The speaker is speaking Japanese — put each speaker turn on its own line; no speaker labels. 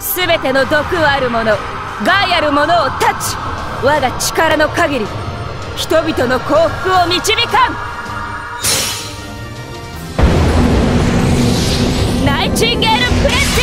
全ての毒あるもの害あるものを断ち我が力の限り人々の幸福を導かん。ナイチンゲールプレス